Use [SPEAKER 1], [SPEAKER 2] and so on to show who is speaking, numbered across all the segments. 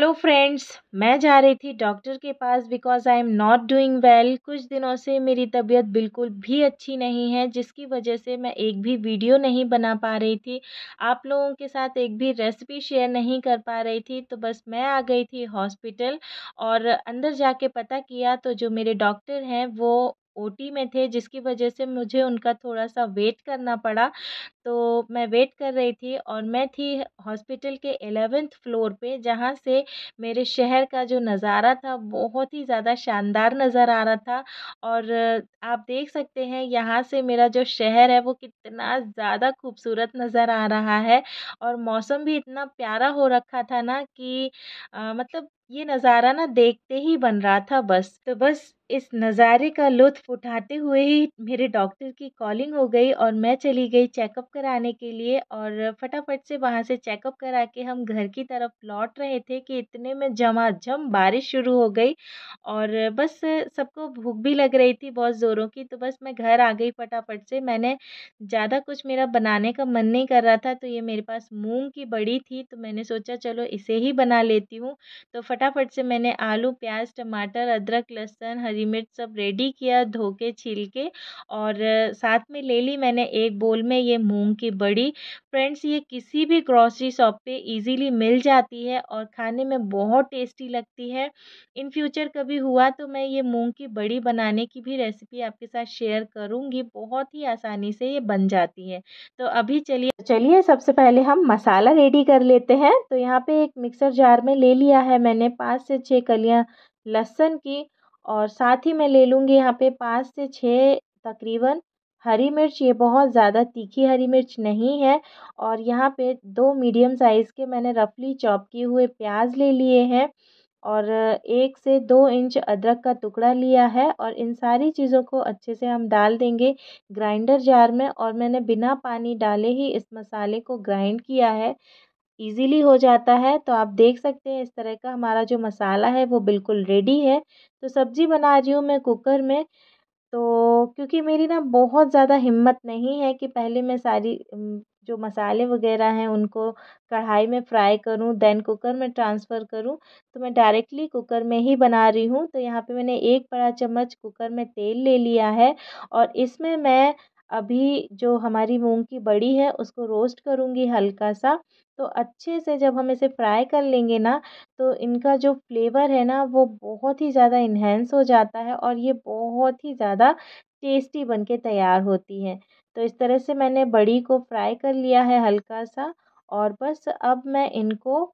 [SPEAKER 1] Hello friends, मैं जा रही थी डॉक्टर के पास because I am not doing well कुछ दिनों से मेरी तबीयत बिल्कुल भी अच्छी नहीं है, जिसकी वजह से मैं एक भी वीडियो नहीं बना पा रही थी। आप लोगों के साथ एक भी रेसिपी शेयर नहीं कर पा रही थी तो बस मैं आ गई थी हॉस्पिटल और अंदर जाके पता किया तो जो मेरे डॉक्टर हैं, वो ओटी में थे जिसकी वजह से मुझे उनका थोड़ा सा वेट करना पड़ा। तो मैं वेट कर रही थी और मैं थी हॉस्पिटल के एलेवेंथ फ्लोर पे जहाँ से मेरे शहर का जो नज़ारा था बहुत ही ज़्यादा शानदार नज़र आ रहा था। और आप देख सकते हैं यहाँ से मेरा जो शहर है वो कितना ज़्यादा खूबसूरत नज़र आ रहा है। और मौसम भी इतना प्यारा हो रखा था ना कि आ, मतलब ये नज़ारा ना देखते ही बन रहा था बस। तो बस इस नज़ारे का लुत्फ़ उठाते हुए ही मेरे डॉक्टर की कॉलिंग हो गई और मैं चली गई चेकअप कराने के लिए और फटाफट से वहाँ से चेकअप करा के हम घर की तरफ़ लौट रहे थे कि इतने में झमाझम बारिश शुरू हो गई और बस सबको भूख भी लग रही थी बहुत ज़ोरों की। तो बस मैं घर आ गई फटाफट से। मैंने ज़्यादा कुछ मेरा बनाने का मन नहीं कर रहा था तो ये मेरे पास मूंग की बड़ी थी। तो मैंने सोचा चलो इसे ही बना लेती हूँ। तो फटाफट से मैंने आलू, प्याज, टमाटर, अदरक, लहसुन, हरी मिर्च सब रेडी किया धो के छील के और साथ में ले ली मैंने एक बोल में ये मूंग की बड़ी। फ्रेंड्स, ये किसी भी ग्रॉसरी शॉप पे इजीली मिल जाती है और खाने में बहुत टेस्टी लगती है। इन फ्यूचर कभी हुआ तो मैं ये मूंग की बड़ी बनाने की भी रेसिपी आपके साथ शेयर करूँगी। बहुत ही आसानी से ये बन जाती है। तो अभी चलिए चलिए सबसे पहले हम मसाला रेडी कर लेते हैं। तो यहाँ पे एक मिक्सर जार में ले लिया है मैंने पाँच से छः कलियाँ लहसुन की और साथ ही मैं ले लूँगी यहाँ पे पाँच से छः तकरीबन हरी मिर्च, ये बहुत ज़्यादा तीखी हरी मिर्च नहीं है और यहाँ पे दो मीडियम साइज़ के मैंने रफली चॉप किए हुए प्याज ले लिए हैं और एक से दो इंच अदरक का टुकड़ा लिया है और इन सारी चीज़ों को अच्छे से हम डाल देंगे ग्राइंडर जार में और मैंने बिना पानी डाले ही इस मसाले को ग्राइंड किया है। इजीली हो जाता है तो आप देख सकते हैं इस तरह का हमारा जो मसाला है वो बिल्कुल रेडी है। तो सब्ज़ी बना रही हूँ मैं कुकर में। तो क्योंकि मेरी ना बहुत ज़्यादा हिम्मत नहीं है कि पहले मैं सारी जो मसाले वगैरह हैं उनको कढ़ाई में फ्राई करूँ, दैन कुकर में ट्रांसफ़र करूँ तो मैं डायरेक्टली कुकर में ही बना रही हूँ। तो यहाँ पे मैंने एक बड़ा चम्मच कुकर में तेल ले लिया है और इसमें मैं अभी जो हमारी मूंग की बड़ी है उसको रोस्ट करूँगी हल्का सा। तो अच्छे से जब हम इसे फ्राई कर लेंगे ना तो इनका जो फ्लेवर है ना, वो बहुत ही ज़्यादा इन्हेंस हो जाता है और ये बहुत ही ज़्यादा टेस्टी बन के तैयार होती है। तो इस तरह से मैंने बड़ी को फ्राई कर लिया है हल्का सा और बस अब मैं इनको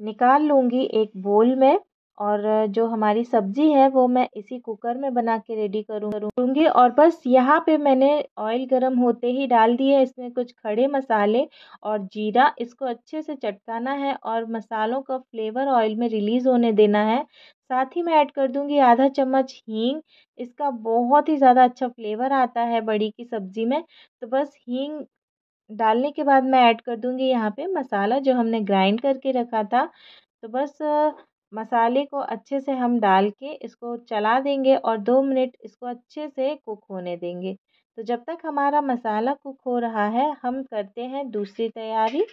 [SPEAKER 1] निकाल लूँगी एक बोल में। और जो हमारी सब्ज़ी है, वो मैं इसी कुकर में बना के रेडी करूँ, करूँगी। और बस यहाँ पे मैंने ऑयल गरम होते ही डाल दिए इसमें कुछ खड़े मसाले और जीरा, इसको अच्छे से चटकाना है और मसालों का फ्लेवर ऑयल में रिलीज़ होने देना है। साथ ही मैं ऐड कर दूँगी आधा चम्मच हींग, इसका बहुत ही ज़्यादा अच्छा फ्लेवर आता है बड़ी की सब्ज़ी में। तो बस हींग डालने के बाद मैं ऐड कर दूँगी यहाँ पे मसाला जो हमने ग्राइंड करके रखा था। तो बस मसाले को अच्छे से हम डाल के इसको चला देंगे और दो मिनट इसको अच्छे से कुक होने देंगे। तो जब तक हमारा मसाला कुक हो रहा है, हम करते हैं दूसरी तैयारी।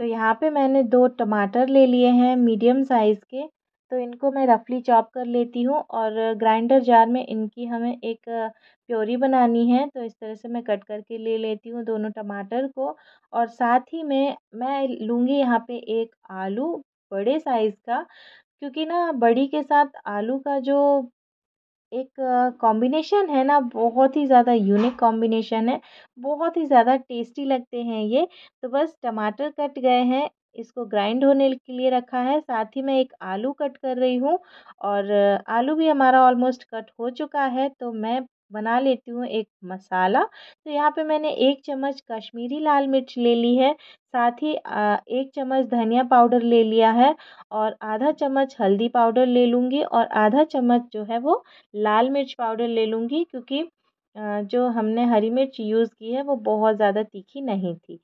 [SPEAKER 1] तो यहाँ पे मैंने दो टमाटर ले लिए हैं मीडियम साइज़ के। तो इनको मैं रफली चॉप कर लेती हूँ और ग्राइंडर जार में इनकी हमें एक प्योरी बनानी है। तो इस तरह से मैं कट करके ले लेती हूँ दोनों टमाटर को और साथ ही में मैं लूँगी यहाँ पे एक आलू बड़े साइज़ का। क्योंकि ना बड़ी के साथ आलू का जो एक कॉम्बिनेशन है ना, बहुत ही ज़्यादा यूनिक कॉम्बिनेशन है, बहुत ही ज़्यादा टेस्टी लगते हैं ये। तो बस टमाटर कट गए हैं, इसको ग्राइंड होने के लिए रखा है, साथ ही मैं एक आलू कट कर रही हूँ और आलू भी हमारा ऑलमोस्ट कट हो चुका है तो मैं बना लेती हूँ एक मसाला। तो यहाँ पे मैंने एक चम्मच कश्मीरी लाल मिर्च ले ली है, साथ ही एक चम्मच धनिया पाउडर ले लिया है और आधा चम्मच हल्दी पाउडर ले लूँगी और आधा चम्मच जो है वो लाल मिर्च पाउडर ले लूँगी क्योंकि जो हमने हरी मिर्च यूज़ की है वो बहुत ज़्यादा तीखी नहीं थी।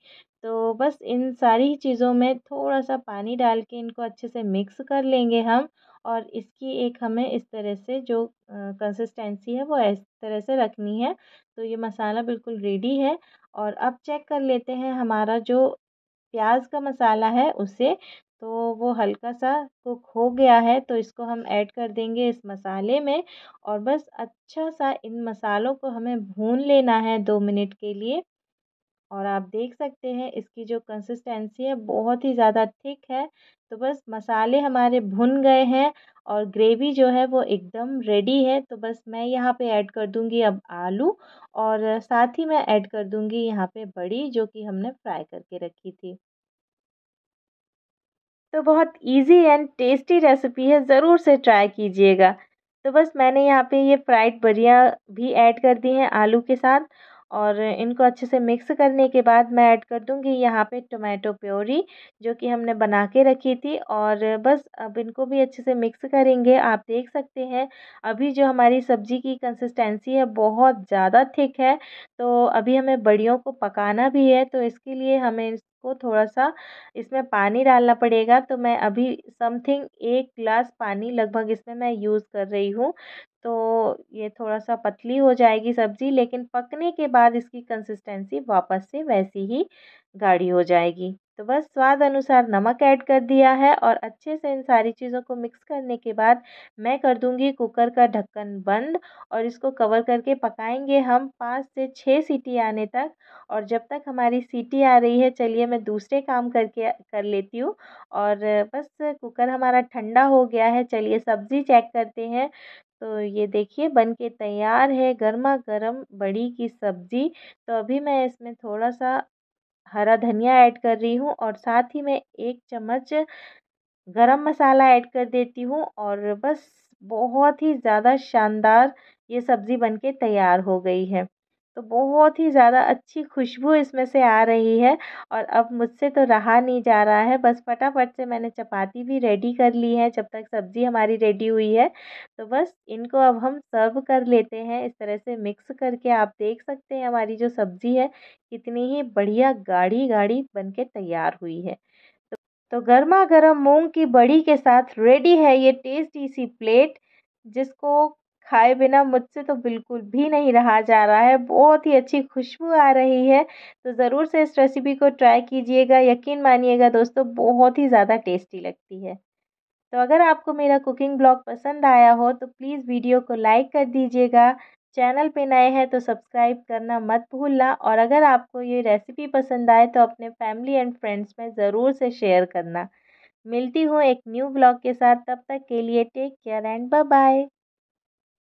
[SPEAKER 1] तो बस इन सारी चीज़ों में थोड़ा सा पानी डाल के इनको अच्छे से मिक्स कर लेंगे हम और इसकी एक हमें इस तरह से जो कंसिस्टेंसी है वो इस तरह से रखनी है। तो ये मसाला बिल्कुल रेडी है और अब चेक कर लेते हैं हमारा जो प्याज का मसाला है उसे। तो वो हल्का सा कुक हो गया है तो इसको हम ऐड कर देंगे इस मसाले में और बस अच्छा सा इन मसालों को हमें भून लेना है दो मिनट के लिए। और आप देख सकते हैं इसकी जो कंसिस्टेंसी है, बहुत ही ज़्यादा थिक है। तो बस मसाले हमारे भुन गए हैं और ग्रेवी जो है वो एकदम रेडी है। तो बस मैं यहाँ पे ऐड कर दूँगी अब आलू और साथ ही मैं ऐड कर दूँगी यहाँ पे बड़ी जो कि हमने फ्राई करके रखी थी। तो बहुत इजी एंड टेस्टी रेसिपी है, ज़रूर से ट्राई कीजिएगा। तो बस मैंने यहाँ पे ये फ्राइड बड़ियाँ भी ऐड कर दी हैं आलू के साथ और इनको अच्छे से मिक्स करने के बाद मैं ऐड कर दूँगी यहाँ पे टोमेटो प्योरी, जो कि हमने बना के रखी थी। और बस अब इनको भी अच्छे से मिक्स करेंगे। आप देख सकते हैं, अभी जो हमारी सब्ज़ी की कंसिस्टेंसी है, बहुत ज़्यादा थिक है। तो अभी हमें बड़ियों को पकाना भी है तो इसके लिए हमें इसको थोड़ा सा इसमें पानी डालना पड़ेगा। तो मैं अभी समथिंग एक गिलास पानी लगभग इसमें मैं यूज़ कर रही हूँ। तो ये थोड़ा सा पतली हो जाएगी सब्ज़ी, लेकिन पकने के बाद इसकी कंसिस्टेंसी वापस से वैसी ही गाढ़ी हो जाएगी। तो बस स्वाद अनुसार नमक ऐड कर दिया है और अच्छे से इन सारी चीज़ों को मिक्स करने के बाद मैं कर दूँगी कुकर का ढक्कन बंद और इसको कवर करके पकाएँगे हम पाँच से छः सीटी आने तक। और जब तक हमारी सीटी आ रही है, चलिए मैं दूसरे काम करके कर लेती हूँ। और बस कुकर हमारा ठंडा हो गया है, चलिए सब्ज़ी चेक करते हैं। तो ये देखिए बन के तैयार है गर्मा गर्म बड़ी की सब्ज़ी। तो अभी मैं इसमें थोड़ा सा हरा धनिया ऐड कर रही हूँ और साथ ही मैं एक चम्मच गरम मसाला ऐड कर देती हूँ और बस बहुत ही ज़्यादा शानदार ये सब्ज़ी बनके तैयार हो गई है। तो बहुत ही ज़्यादा अच्छी खुशबू इसमें से आ रही है और अब मुझसे तो रहा नहीं जा रहा है। बस फटाफट से मैंने चपाती भी रेडी कर ली है जब तक सब्ज़ी हमारी रेडी हुई है। तो बस इनको अब हम सर्व कर लेते हैं। इस तरह से मिक्स करके आप देख सकते हैं हमारी जो सब्ज़ी है कितनी ही बढ़िया गाढ़ी गाढ़ी बन के तैयार हुई है। तो, गर्मा गर्म मूंग की बड़ी के साथ रेडी है ये टेस्टी सी प्लेट जिसको खाए बिना मुझसे तो बिल्कुल भी नहीं रहा जा रहा है। बहुत ही अच्छी खुशबू आ रही है। तो ज़रूर से इस रेसिपी को ट्राई कीजिएगा। यकीन मानिएगा दोस्तों, बहुत ही ज़्यादा टेस्टी लगती है। तो अगर आपको मेरा कुकिंग ब्लॉग पसंद आया हो तो प्लीज़ वीडियो को लाइक कर दीजिएगा। चैनल पे नए हैं तो सब्सक्राइब करना मत भूलना। और अगर आपको ये रेसिपी पसंद आए तो अपने फैमिली एंड फ्रेंड्स में ज़रूर से शेयर करना। मिलती हूँ एक न्यू ब्लॉग के साथ। तब तक के लिए take care and bye bye